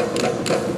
Thank you.